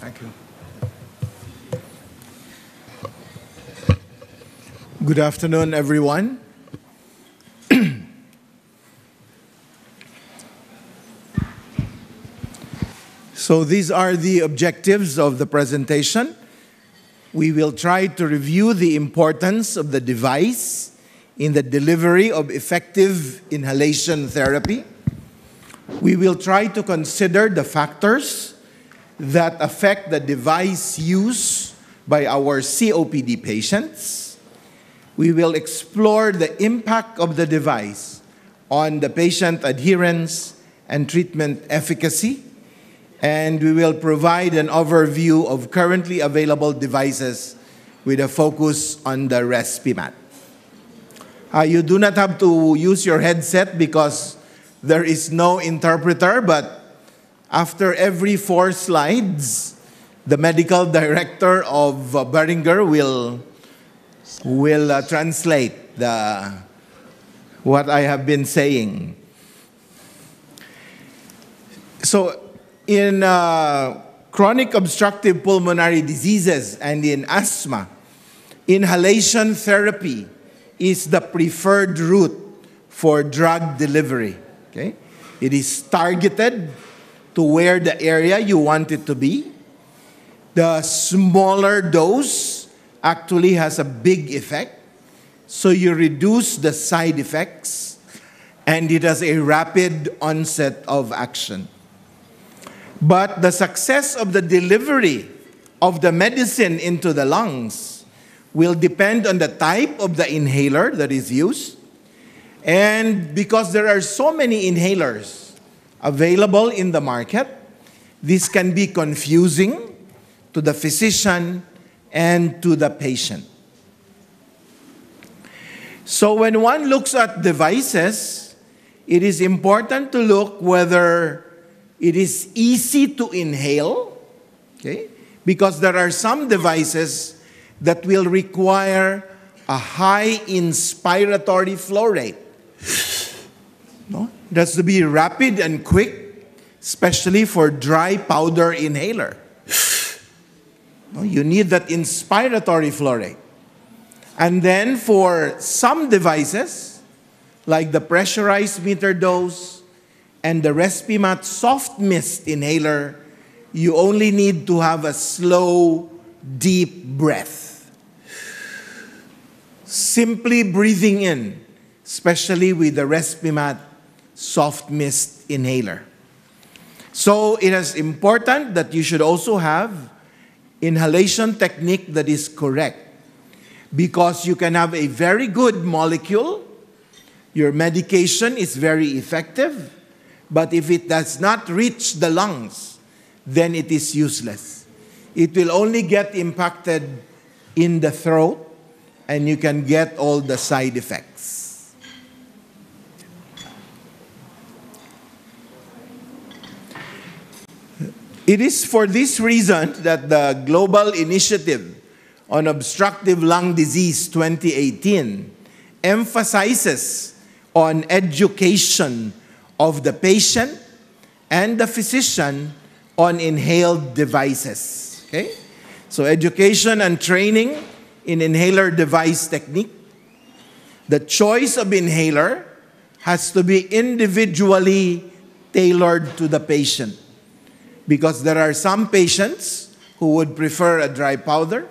Thank you. Good afternoon, everyone. so, these are the objectives of the presentation. We will try to review the importance of the device in the delivery of effective inhalation therapy. We will try to consider the factors that affect the device use by our COPD patients. We will explore the impact of the device on the patient adherence and treatment efficacy. And we will provide an overview of currently available devices with a focus on the Respimat. Uh, you do not have to use your headset because there is no interpreter, but after every four slides, the medical director of uh, Boehringer will, will uh, translate the, what I have been saying. So, in uh, chronic obstructive pulmonary diseases and in asthma, inhalation therapy is the preferred route for drug delivery. Okay? It is targeted to where the area you want it to be. The smaller dose actually has a big effect. So you reduce the side effects and it has a rapid onset of action. But the success of the delivery of the medicine into the lungs will depend on the type of the inhaler that is used. And because there are so many inhalers available in the market, this can be confusing to the physician and to the patient. So, when one looks at devices, it is important to look whether it is easy to inhale, okay? Because there are some devices that will require a high inspiratory flow rate. No? It has to be rapid and quick, especially for dry powder inhaler. No? You need that inspiratory flow rate. And then for some devices, like the pressurized meter dose and the Respimat soft mist inhaler, you only need to have a slow, deep breath simply breathing in, especially with the Respimat soft mist inhaler. So it is important that you should also have inhalation technique that is correct because you can have a very good molecule, your medication is very effective, but if it does not reach the lungs, then it is useless. It will only get impacted in the throat and you can get all the side effects. It is for this reason that the Global Initiative on Obstructive Lung Disease 2018 emphasizes on education of the patient and the physician on inhaled devices. Okay? So, education and training in inhaler device technique. The choice of inhaler has to be individually tailored to the patient because there are some patients who would prefer a dry powder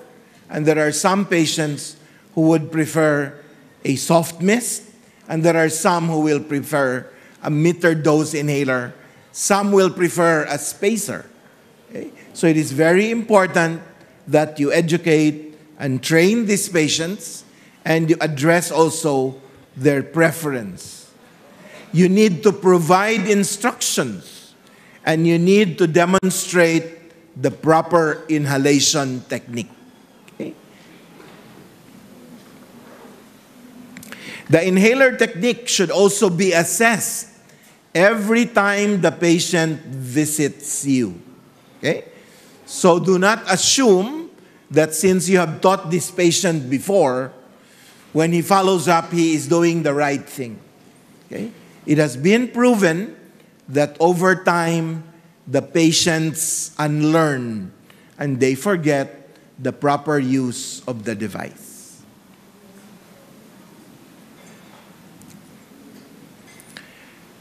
and there are some patients who would prefer a soft mist and there are some who will prefer a meter dose inhaler some will prefer a spacer okay? so it is very important that you educate and train these patients and you address also their preference. You need to provide instructions and you need to demonstrate the proper inhalation technique. Okay? The inhaler technique should also be assessed every time the patient visits you. Okay? So do not assume that since you have taught this patient before, when he follows up, he is doing the right thing. Okay? It has been proven that over time, the patients unlearn and they forget the proper use of the device.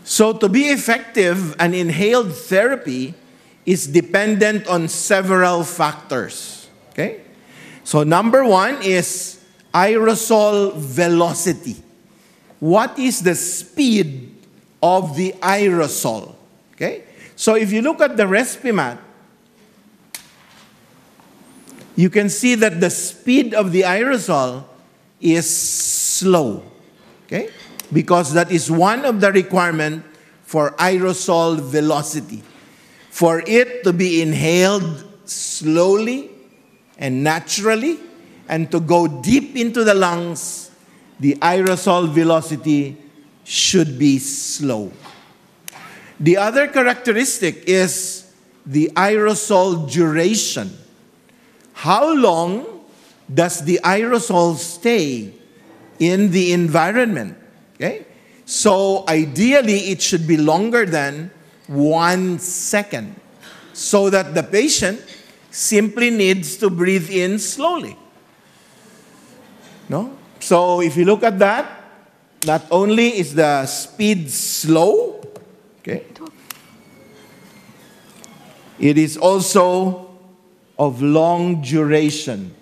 So, to be effective, an inhaled therapy is dependent on several factors. Okay? So, number one is aerosol velocity. What is the speed of the aerosol? Okay? So, if you look at the Respimat, you can see that the speed of the aerosol is slow. Okay? Because that is one of the requirement for aerosol velocity. For it to be inhaled slowly and naturally and to go deep into the lungs, the aerosol velocity should be slow. The other characteristic is the aerosol duration. How long does the aerosol stay in the environment? Okay? So ideally, it should be longer than one second so that the patient simply needs to breathe in slowly. No? So if you look at that, not only is the speed slow, okay, it is also of long duration,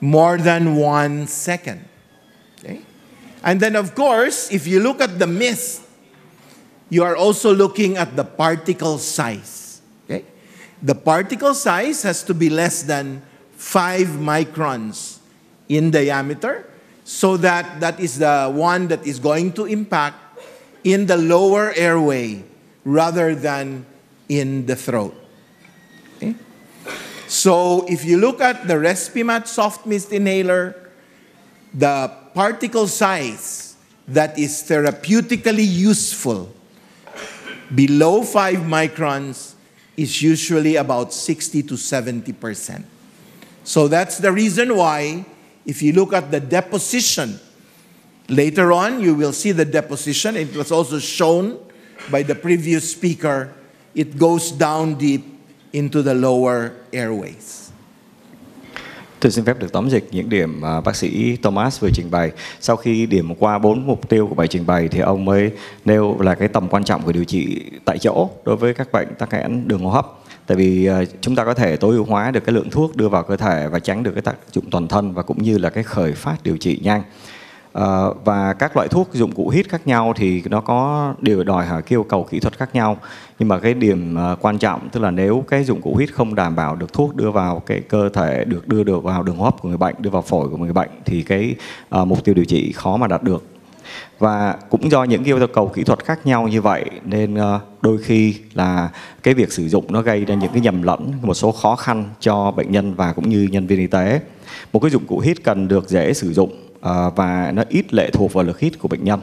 more than one second. Okay? And then, of course, if you look at the mist, you are also looking at the particle size. Okay? The particle size has to be less than 5 microns in diameter so that that is the one that is going to impact in the lower airway rather than in the throat. Okay? So if you look at the Respimat soft mist inhaler, the particle size that is therapeutically useful below 5 microns is usually about 60 to 70%. So that's the reason why if you look at the deposition, later on you will see the deposition. It was also shown by the previous speaker. It goes down deep into the lower airways. Tôi xin phép được tóm dịch những điểm mà bác sĩ Thomas vừa trình bày. Sau khi điểm qua bốn mục tiêu của bài trình bày thì ông mới nêu là cái tầm quan trọng của điều trị tại chỗ đối với các bệnh tắc nghẽn đường hô hấp. Tại vì ờ, chúng ta có thể tối ưu hóa được cái lượng thuốc đưa vào cơ thể và tránh được cái tác dụng toàn thân và cũng như là cái khởi phát điều trị nhanh. à, và các loại thuốc dụng cụ hít khác nhau thì nó có điều đòi hỏi yêu cầu kỹ thuật khác nhau nhưng mà cái điểm ờ, quan trọng tức là nếu cái dụng cụ hít không đảm bảo được thuốc đưa vào cái cơ thể được đưa được vào đường hô hấp của người bệnh đưa vào phổi của người bệnh thì cái à, mục tiêu điều trị khó mà đạt được và cũng do những yêu cầu kỹ thuật khác nhau như vậy, nên ờ, đôi khi là cái việc sử dụng nó gây ra những cái nhầm lẫn, một số khó khăn cho bệnh nhân và cũng như nhân viên y tế. Một cái dụng cụ hít cần được dễ sử dụng ờ, và nó ít lệ thuộc vào lực hít của bệnh nhân.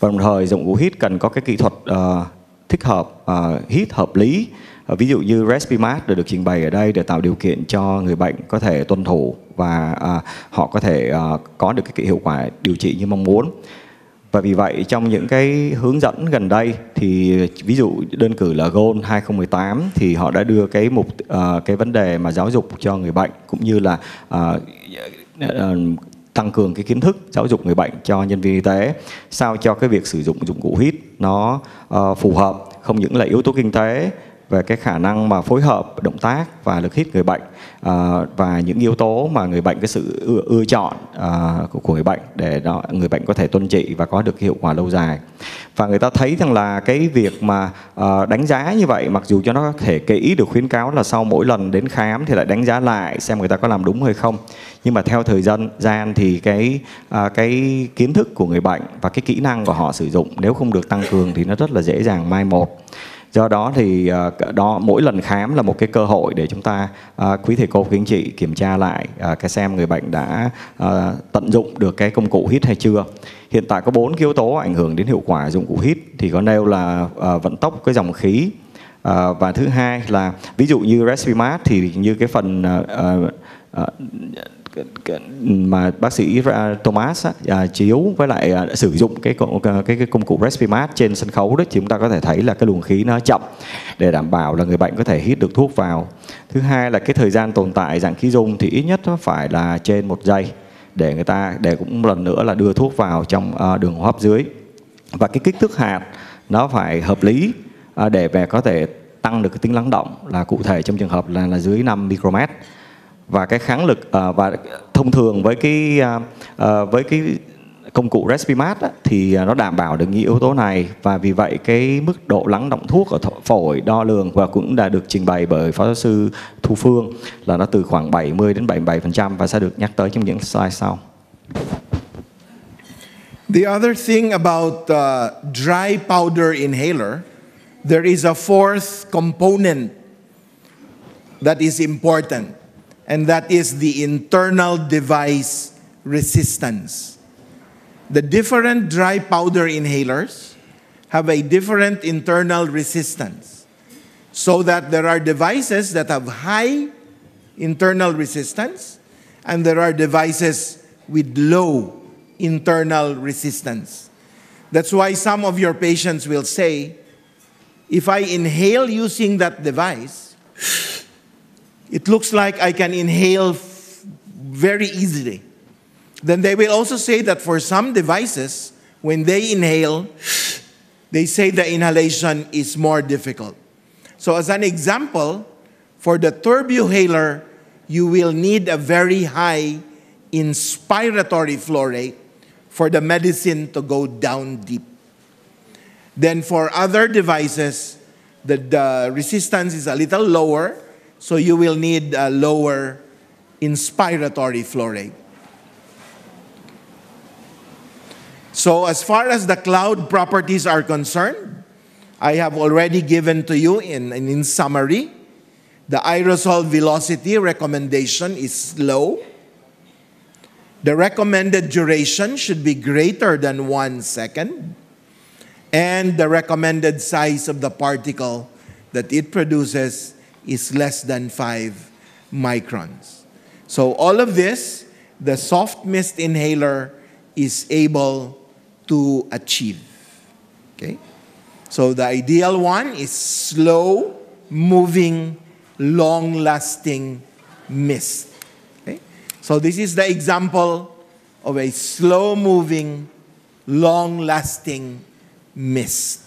Và đồng thời dụng cụ hít cần có cái kỹ thuật ờ, thích hợp hít hợp lý. Ví dụ như Respimat được trình bày ở đây để tạo điều kiện cho người bệnh có thể tuân thủ và à, họ có thể à, có được cái hiệu quả điều trị như mong muốn. Và vì vậy trong những cái hướng dẫn gần đây thì ví dụ đơn cử là Gold 2018 thì họ đã đưa cái mục uh, cái vấn đề mà giáo dục cho người bệnh cũng như là uh, uh, tăng cường cái kiến thức giáo dục người bệnh cho nhân viên y tế sao cho cái việc sử dụng dụng cụ hít nó uh, phù hợp không những là yếu tố kinh tế về cái khả năng mà phối hợp động tác và lực hít người bệnh Ờ, và những yếu tố mà người bệnh cái sự ưa, ưa chọn à, của, của người bệnh để đó người bệnh có thể tuân trị và có được hiệu quả lâu dài. Và người ta thấy rằng là cái việc mà à, đánh giá như vậy mặc dù cho nó thể kỹ được khuyến cáo là sau mỗi lần đến khám thì lại đánh giá lại xem người ta có làm đúng hay không. Nhưng mà theo thời gian gian thì cái à, cái kiến thức của người bệnh và cái kỹ năng của họ sử dụng nếu không được tăng cường thì nó rất là dễ dàng mai một do đó thì ờ, đó, mỗi lần khám là một cái cơ hội để chúng ta ờ, quý thầy cô, quý anh chị kiểm tra lại ờ, cái xem người bệnh đã tận dụng được cái công cụ hít hay chưa. Hiện tại có bốn yếu tố ảnh hưởng đến hiệu quả dụng cụ hít, thì có nêu là vận tốc, cái dòng khí và thứ hai là ví dụ như Respimat thì như cái phần mà bác sĩ à, Thomas á, à, chiếu với lại à, sử dụng cái, cái cái công cụ Respimat trên sân khấu đó chúng ta có thể thấy là cái luồng khí nó chậm để đảm bảo là người bệnh có thể hít được thuốc vào. Thứ hai là cái thời gian tồn tại dạng khí dung thì ít nhất nó phải là trên một giây để người ta để cũng một lần nữa là đưa thuốc vào trong à, đường hô hấp dưới. Và cái kích thước hạt nó phải hợp lý à, để về có thể tăng được cái tính lắng động là cụ thể trong trường hợp là là dưới 5 micromet và cái kháng lực uh, và thông thường với cái uh, uh, với cái công cụ Respimat á, thì nó đảm bảo được những yếu tố này và vì vậy cái mức độ lắng động thuốc ở phổi đo lường và cũng đã được trình bày bởi phó giáo sư Thu Phương là nó từ khoảng 70 đến 77% và sẽ được nhắc tới trong những slide sau. The other thing about uh, dry powder inhaler, there is a fourth component that is important, and that is the internal device resistance. The different dry powder inhalers have a different internal resistance. So that there are devices that have high internal resistance, and there are devices with low internal resistance. That's why some of your patients will say, if I inhale using that device, it looks like I can inhale very easily. Then they will also say that for some devices, when they inhale, they say the inhalation is more difficult. So, as an example, for the turbuhaler, you will need a very high inspiratory flow rate for the medicine to go down deep. Then, for other devices, the, the resistance is a little lower, so you will need a lower inspiratory flow rate. So, as far as the cloud properties are concerned, I have already given to you in, in summary. The aerosol velocity recommendation is low. The recommended duration should be greater than one second. And the recommended size of the particle that it produces is less than five microns. So, all of this, the soft mist inhaler is able to achieve. Okay? So the ideal one is slow moving, long lasting mist. Okay? So this is the example of a slow moving, long lasting mist.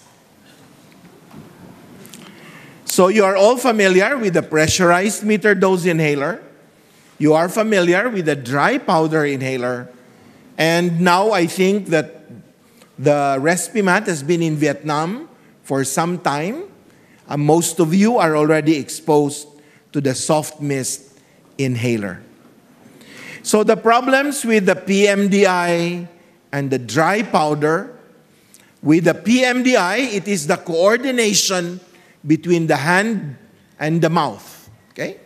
So you are all familiar with the pressurized meter dose inhaler. You are familiar with the dry powder inhaler. And now I think that the Respimat has been in Vietnam for some time. Most of you are already exposed to the soft mist inhaler. So, the problems with the PMDI and the dry powder, with the PMDI, it is the coordination between the hand and the mouth. Okay?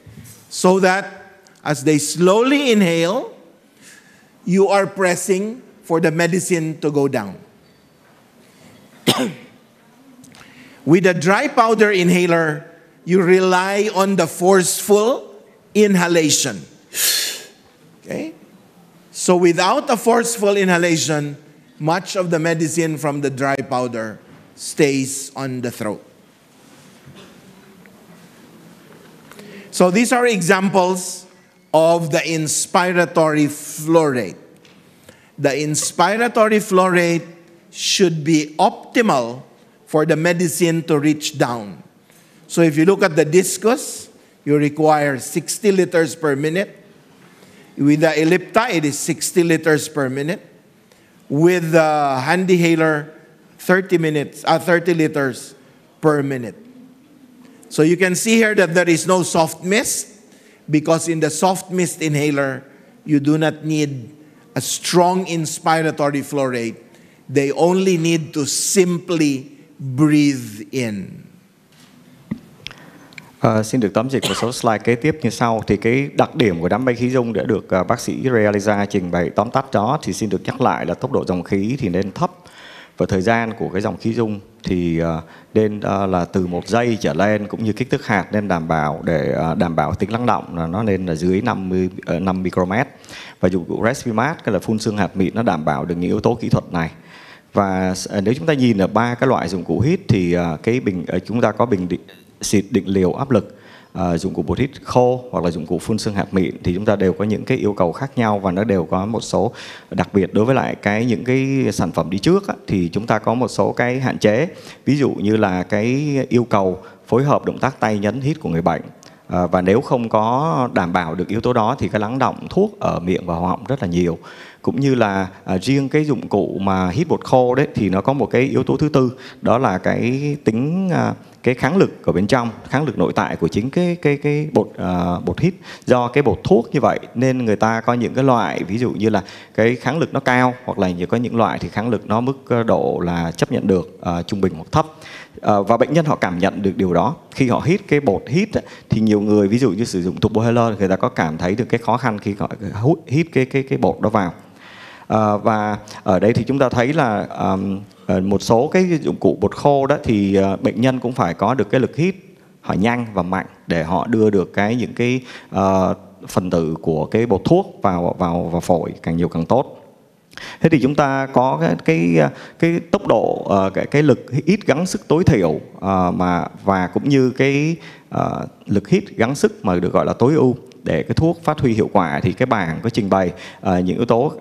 So that as they slowly inhale, you are pressing for the medicine to go down. With a dry powder inhaler, you rely on the forceful inhalation. Okay? So without a forceful inhalation, much of the medicine from the dry powder stays on the throat. So these are examples of the inspiratory flow rate. The inspiratory flow rate should be optimal for the medicine to reach down. So if you look at the Diskus, you require 60 liters per minute. With the ellipta, it is 60 liters per minute. With the HandiHaler, 30 minutes, uh, 30 liters per minute. So you can see here that there is no soft mist because in the soft mist inhaler, you do not need a strong inspiratory flow rate They only need to simply breathe in. À, xin được tóm dịch một số slide kế tiếp như sau. Thì cái đặc điểm của đám mây khí dung đã được uh, bác sĩ Realiza trình bày tóm tắt đó thì xin được nhắc lại là tốc độ dòng khí thì nên thấp và thời gian của cái dòng khí dung thì à, nên à, là từ một giây trở lên cũng như kích thước hạt nên đảm bảo để à, đảm bảo tính lắng động là nó nên là dưới 50 5 ờ, micromet. Và dụng cụ Respimat cái là phun xương hạt mịn nó đảm bảo được những yếu tố kỹ thuật này. Và nếu chúng ta nhìn ở ba cái loại dụng cụ hít thì cái bình chúng ta có bình định, xịt định liều áp lực à, dụng cụ bột hít khô hoặc là dụng cụ phun xương hạt mịn thì chúng ta đều có những cái yêu cầu khác nhau và nó đều có một số đặc biệt. Đối với lại cái những cái sản phẩm đi trước á, thì chúng ta có một số cái hạn chế. Ví dụ như là cái yêu cầu phối hợp động tác tay nhấn hít của người bệnh. À, và nếu không có đảm bảo được yếu tố đó thì cái lắng động thuốc ở miệng và họng rất là nhiều cũng như là à, riêng cái dụng cụ mà hít bột khô đấy thì nó có một cái yếu tố thứ tư đó là cái tính à, cái kháng lực ở bên trong kháng lực nội tại của chính cái cái cái bột à, bột hít. Do cái bột thuốc như vậy nên người ta có những cái loại ví dụ như là cái kháng lực nó cao hoặc là như có những loại thì kháng lực nó mức à, độ là chấp nhận được à, trung bình hoặc thấp. À, và bệnh nhân họ cảm nhận được điều đó. Khi họ hít cái bột hít thì nhiều người ví dụ như sử dụng turbohaler người ta có cảm thấy được cái khó khăn khi họ hút hít cái cái cái bột đó vào. À, và ở đây thì chúng ta thấy là à, một số cái dụng cụ bột khô đó thì à, bệnh nhân cũng phải có được cái lực hít họ nhanh và mạnh để họ đưa được cái những cái uh, phần tử của cái bột thuốc vào vào vào phổi càng nhiều càng tốt. Thế thì chúng ta có cái cái cái tốc độ uh, cái cái lực hít gắng sức tối thiểu uh, mà và cũng như cái uh, lực hít gắng sức mà được gọi là tối ưu để cái thuốc phát huy hiệu quả thì cái bảng có trình bày uh, những yếu tố uh,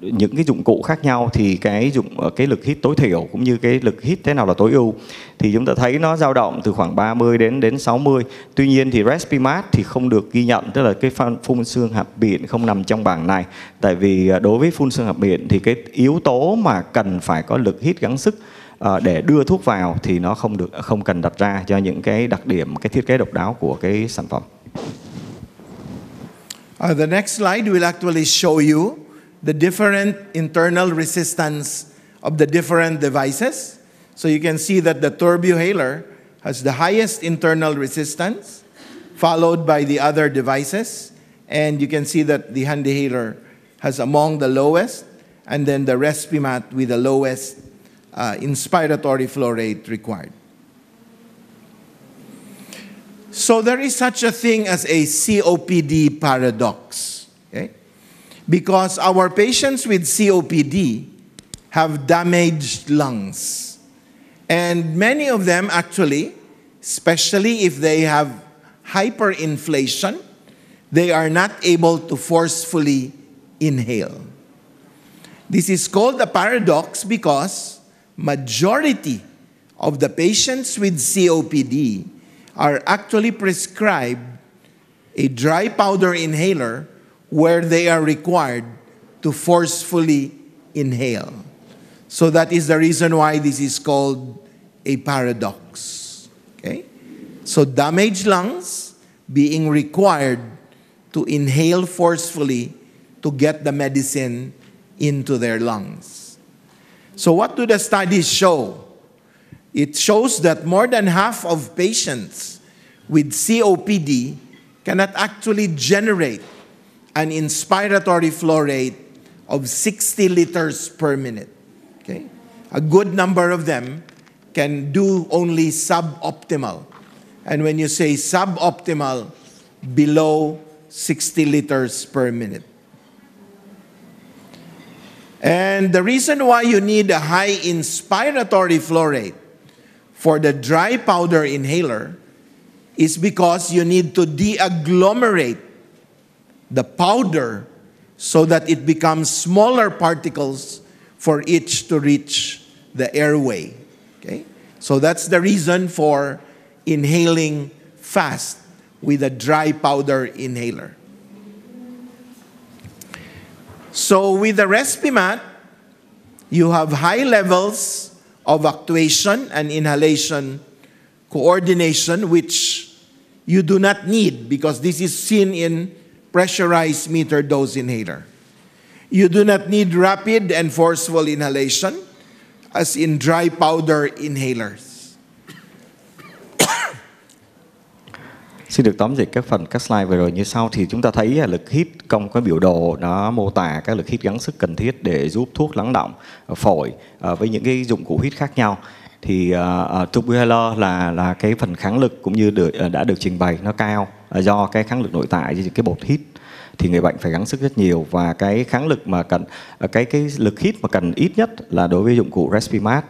những cái dụng cụ khác nhau thì cái dụng uh, cái lực hít tối thiểu cũng như cái lực hít thế nào là tối ưu. Thì chúng ta thấy nó dao động từ khoảng 30 đến đến 60 tuy nhiên thì Respimat thì không được ghi nhận tức là cái phun xương hạp biển không nằm trong bảng này. Tại vì đối với phun xương hạp biển thì cái yếu tố mà cần phải có lực hít gắng sức để đưa thuốc vào thì nó không được không cần đặt ra cho những cái đặc điểm cái thiết kế độc đáo của cái sản phẩm. Uh, the next slide will actually show you the different internal resistance of the different devices. So you can see that the Turbuhaler has the highest internal resistance, followed by the other devices. And you can see that the Handihaler has among the lowest, and then the Respimat with the lowest uh, inspiratory flow rate required. So there is such a thing as a COPD paradox. Okay? Because our patients with COPD have damaged lungs. And many of them actually, especially if they have hyperinflation, they are not able to forcefully inhale. This is called a paradox because majority of the patients with COPD are actually prescribed a dry powder inhaler where they are required to forcefully inhale. So that is the reason why this is called a paradox. Okay? So damaged lungs being required to inhale forcefully to get the medicine into their lungs. So what do the studies show? It shows that more than half of patients with COPD cannot actually generate an inspiratory flow rate of 60 liters per minute. Okay? A good number of them can do only suboptimal. And when you say suboptimal, below 60 liters per minute. And the reason why you need a high inspiratory flow rate for the dry powder inhaler is because you need to deagglomerate the powder so that it becomes smaller particles for each to reach the airway. Okay? So that's the reason for inhaling fast with a dry powder inhaler. So with the Respimat, you have high levels of actuation and inhalation coordination, which you do not need because this is seen in pressurized meter dose inhaler. You do not need rapid and forceful inhalation as in dry powder inhalers. Xin được tóm dịch các phần các slide vừa rồi như sau. Thì chúng ta thấy là lực hít công cái biểu đồ nó mô tả các lực hít gắng sức cần thiết để giúp thuốc lắng động à, phổi à, với những cái dụng cụ hít khác nhau. Thì uh, tubular là là cái phần kháng lực cũng như được đã được trình bày nó cao do cái kháng lực nội tại cái bột hít. Thì người bệnh phải gắng sức rất nhiều và cái kháng lực mà cần cái cái lực hít mà cần ít nhất là đối với dụng cụ Respimat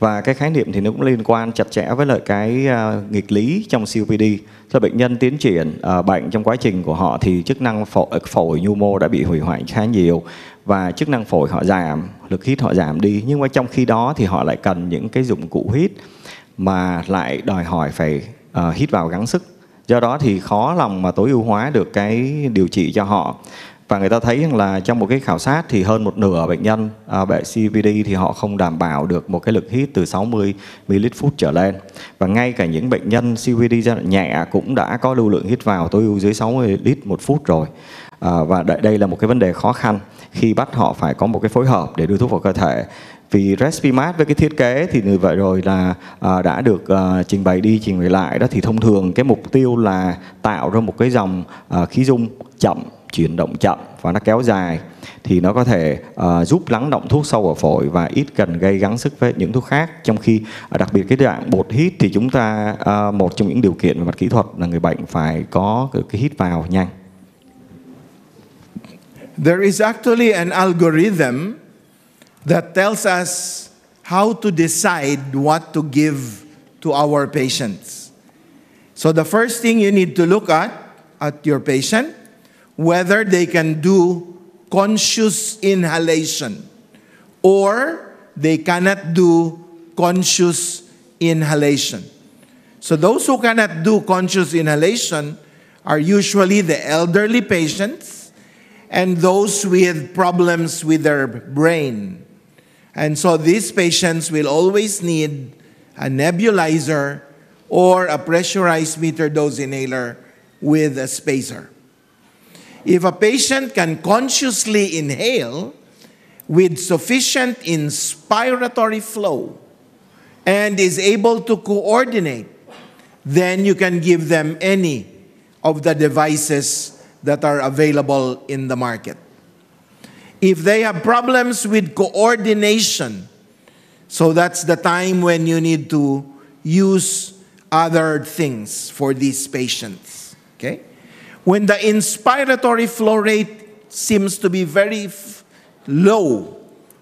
và cái khái niệm thì nó cũng liên quan chặt chẽ với lại cái uh, nghịch lý trong COPD. Cho bệnh nhân tiến triển uh, bệnh trong quá trình của họ thì chức năng phổi, phổi nhu mô đã bị hủy hoại khá nhiều và chức năng phổi họ giảm, lực hít họ giảm đi. Nhưng mà trong khi đó thì họ lại cần những cái dụng cụ hít mà lại đòi hỏi phải uh, hít vào gắng sức. Do đó thì khó lòng mà tối ưu hóa được cái điều trị cho họ và người ta thấy rằng là trong một cái khảo sát thì hơn một nửa bệnh nhân à, bệnh CVD thì họ không đảm bảo được một cái lực hít từ 60 ml phút trở lên. Và ngay cả những bệnh nhân CVD giai đoạn nhẹ cũng đã có lưu lượng hít vào tối ưu dưới 60 ml một phút rồi. À, và đây là một cái vấn đề khó khăn khi bắt họ phải có một cái phối hợp để đưa thuốc vào cơ thể. Vì Respimat với cái thiết kế thì như vậy rồi là à, đã được à, trình bày đi trình bày lại đó thì thông thường cái mục tiêu là tạo ra một cái dòng à, khí dung chậm chuyển động chậm và nó kéo dài thì nó có thể uh, giúp lắng động thuốc sâu ở phổi và ít cần gây gắng sức với những thuốc khác trong khi uh, đặc biệt cái đoạn bột hít thì chúng ta uh, một trong những điều kiện về mặt kỹ thuật là người bệnh phải có cái hít vào nhanh There is actually an algorithm that tells us how to decide what to give to our patients. So the first thing you need to look at at your patient whether they can do conscious inhalation or they cannot do conscious inhalation. So, those who cannot do conscious inhalation are usually the elderly patients and those with problems with their brain. And so, these patients will always need a nebulizer or a pressurized meter dose inhaler with a spacer. If a patient can consciously inhale with sufficient inspiratory flow and is able to coordinate, then you can give them any of the devices that are available in the market. If they have problems with coordination, so that's the time when you need to use other things for these patients. Okay? When the inspiratory flow rate seems to be very f- low,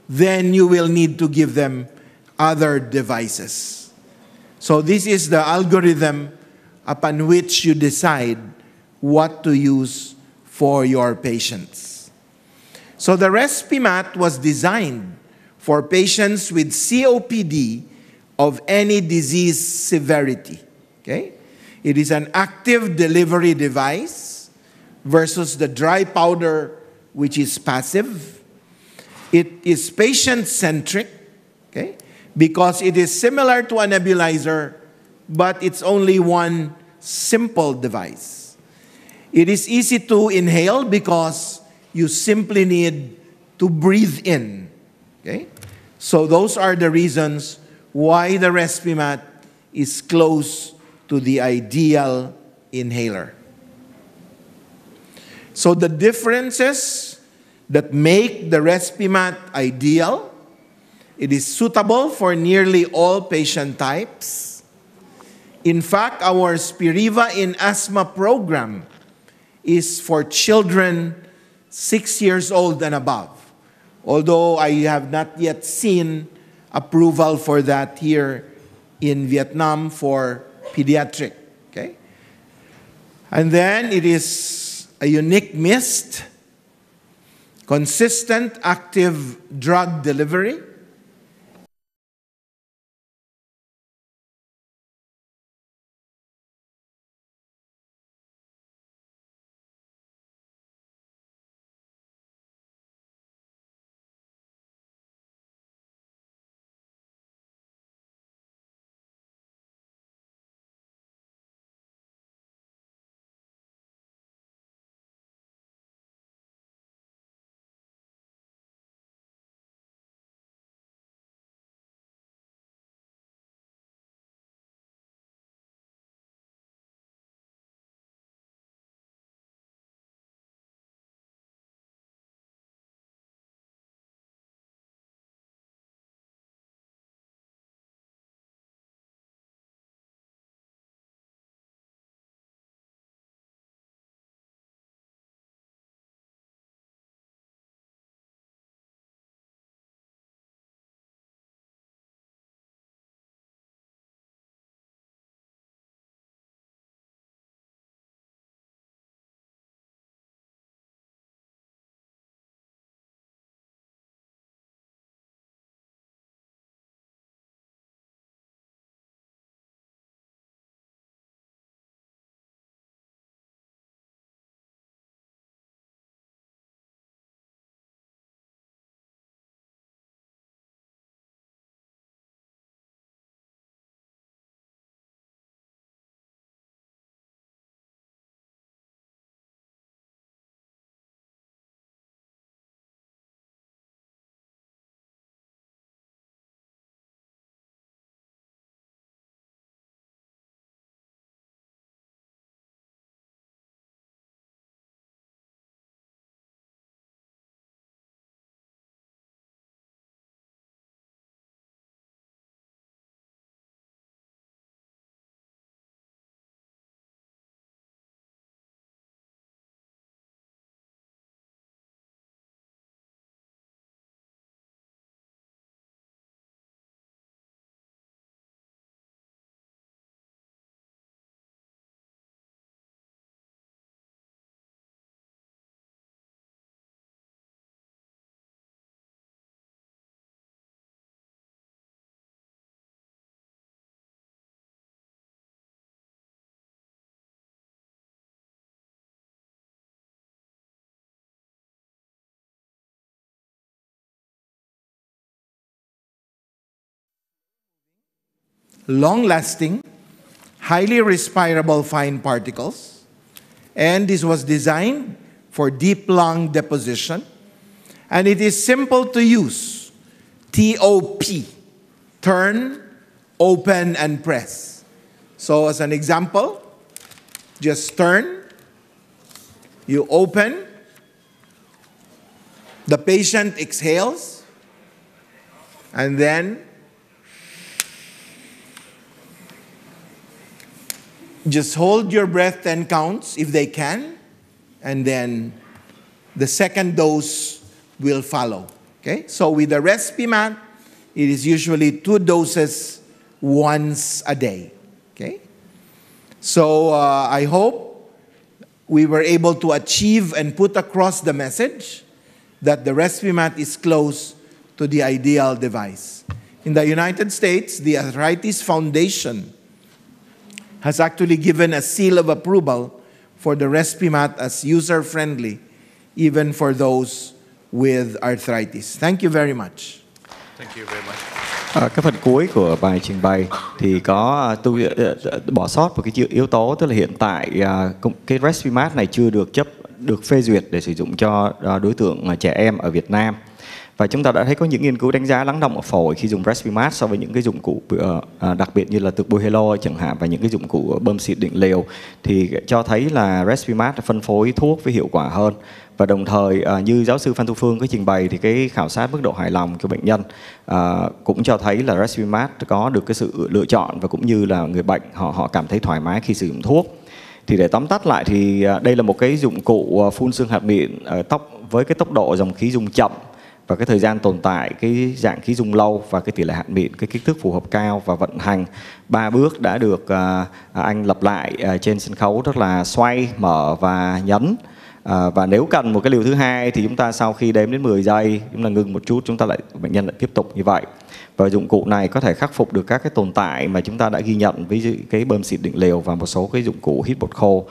then you will need to give them other devices. So, this is the algorithm upon which you decide what to use for your patients. So, the RespiMat was designed for patients with COPD of any disease severity. Okay? It is an active delivery device versus the dry powder, which is passive. It is patient centric, okay, because it is similar to a nebulizer, but it's only one simple device. It is easy to inhale because you simply need to breathe in. Okay? So those are the reasons why the Respimat is close to the ideal inhaler. So the differences that make the Respimat ideal, it is suitable for nearly all patient types. In fact, our Spiriva in asthma program is for children 6 years old and above. Although I have not yet seen approval for that here in Vietnam for pediatric. Okay? And then it is a unique mist, consistent active drug delivery, long lasting, highly respirable fine particles, and this was designed for deep lung deposition. And it is simple to use. TOP turn, open, and press. So, as an example, just turn, you open, the patient exhales, and then just hold your breath 10 counts if they can, and then the second dose will follow. Okay? So with the Respimat, it is usually two doses once a day. Okay? So uh, I hope we were able to achieve and put across the message that the Respimat is close to the ideal device. In the United States, the Arthritis Foundation has actually given a seal of approval for the Respimat as user friendly, even for those with arthritis. Thank you very much. Thank you very much. À, cái phần cuối của bài trình bày thì có tôi bỏ sót một cái yếu tố tức là hiện tại cái Respimat này chưa được chấp được phê duyệt để sử dụng cho đối tượng trẻ em ở Việt Nam và chúng ta đã thấy có những nghiên cứu đánh giá lắng động ở phổi khi dùng Respimat so với những cái dụng cụ ờ, à, đặc biệt như là từ hello chẳng hạn và những cái dụng cụ ờ, bơm xịt định liều thì cho thấy là Respimat phân phối thuốc với hiệu quả hơn. Và đồng thời ờ, như giáo sư Phan Thu Phương có trình bày thì cái khảo sát mức độ hài lòng của bệnh nhân cũng cho thấy là Respimat có được cái sự lựa chọn và cũng như là người bệnh họ họ cảm thấy thoải mái khi sử dụng thuốc. Thì để tóm tắt lại thì đây là một cái dụng cụ phun xương hạt mịn tóc tốc, với cái tốc độ dòng khí dùng chậm và cái thời gian tồn tại cái dạng khí dung lâu và cái tỷ lệ hạn mịn cái kích thước phù hợp cao và vận hành. Ba bước đã được à, à, anh lặp lại à, trên sân khấu rất là xoay mở và nhấn. À, và nếu cần một cái liều thứ hai thì chúng ta sau khi đếm đến 10 giây chúng ta ngưng một chút chúng ta lại bệnh nhân lại tiếp tục như vậy. Và dụng cụ này có thể khắc phục được các cái tồn tại mà chúng ta đã ghi nhận với cái bơm xịt định liều và một số cái dụng cụ hít bột khô.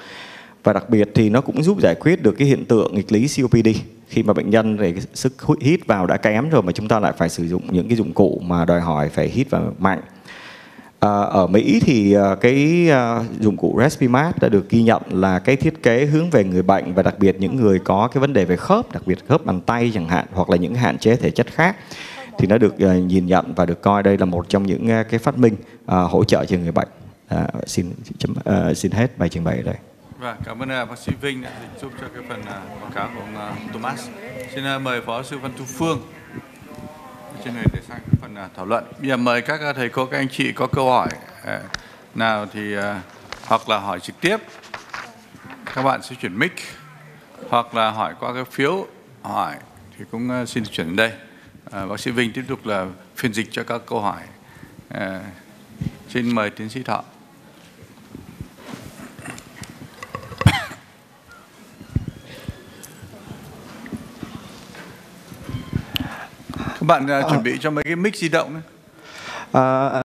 Và đặc biệt thì nó cũng giúp giải quyết được cái hiện tượng nghịch lý COPD khi mà bệnh nhân về sức hít vào đã kém rồi mà chúng ta lại phải sử dụng những cái dụng cụ mà đòi hỏi phải hít vào mạnh À, ở Mỹ thì à, cái à, dụng cụ Respimat đã được ghi nhận là cái thiết kế hướng về người bệnh và đặc biệt những người có cái vấn đề về khớp, đặc biệt khớp bàn tay chẳng hạn hoặc là những hạn chế thể chất khác thì nó được à, nhìn nhận và được coi đây là một trong những cái phát minh hỗ trợ cho người bệnh. À, xin chấm, à, xin hết bài trình bày ở đây và cảm ơn à, bác sĩ Vinh đã giúp cho cái phần à, quảng báo cáo của ông à, Thomas. Xin mời phó sư Văn Thu Phương trên này để sang cái phần thảo luận. Bây giờ mời các thầy cô, các anh chị có câu hỏi nào thì hoặc là hỏi trực tiếp các bạn sẽ chuyển mic, hoặc là hỏi qua cái phiếu hỏi thì cũng xin chuyển đến đây. Bác sĩ Vinh tiếp tục là phiên dịch cho các câu hỏi. Xin mời tiến sĩ Thọ. Các bạn uh, chuẩn bị cho mấy cái mic di động ấy. À,